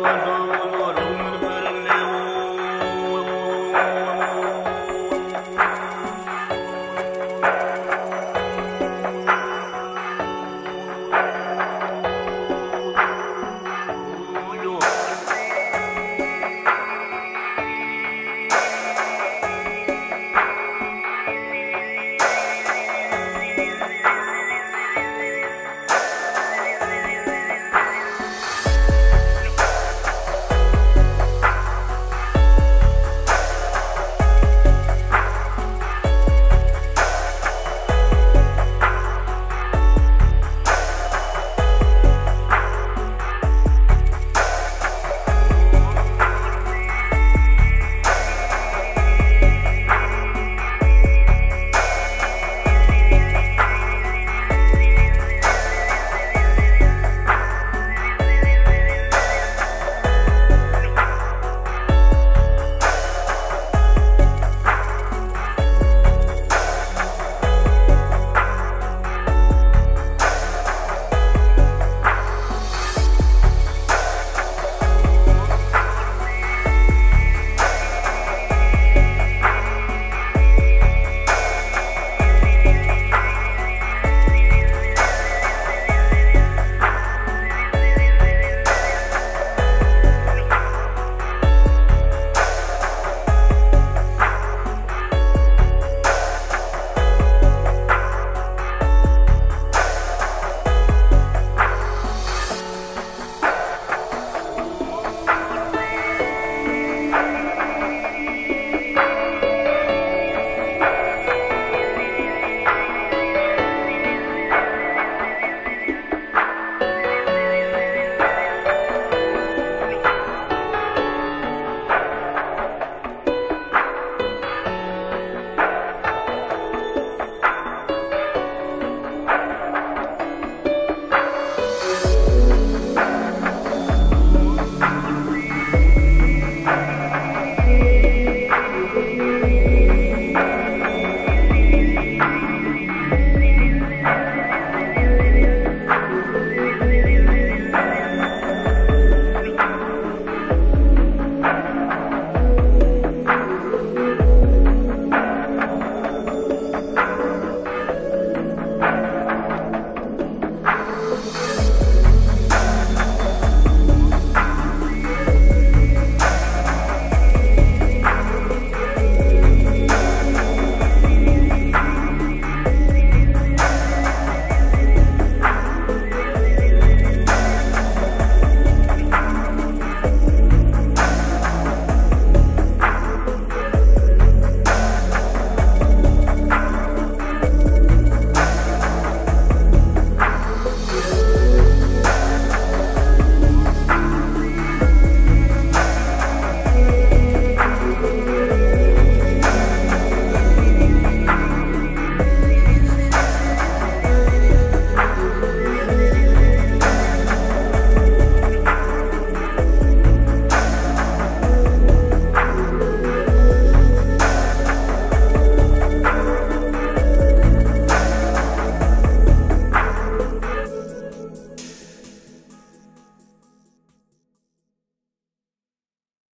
was on.